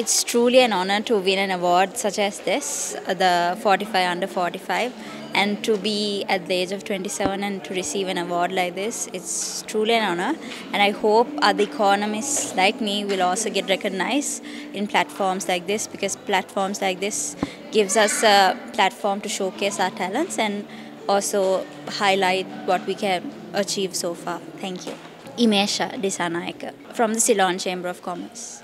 It's truly an honor to win an award such as this, uh, the 45 under 45, and to be at the age of 27 and to receive an award like this. It's truly an honor, and I hope other economists like me will also get recognized in platforms like this because platforms like this gives us a platform to showcase our talents and also highlight what we can achieve so far. Thank you. Imesha Dissanayake from the Ceylon Chamber of Commerce.